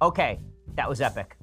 Okay, that was epic.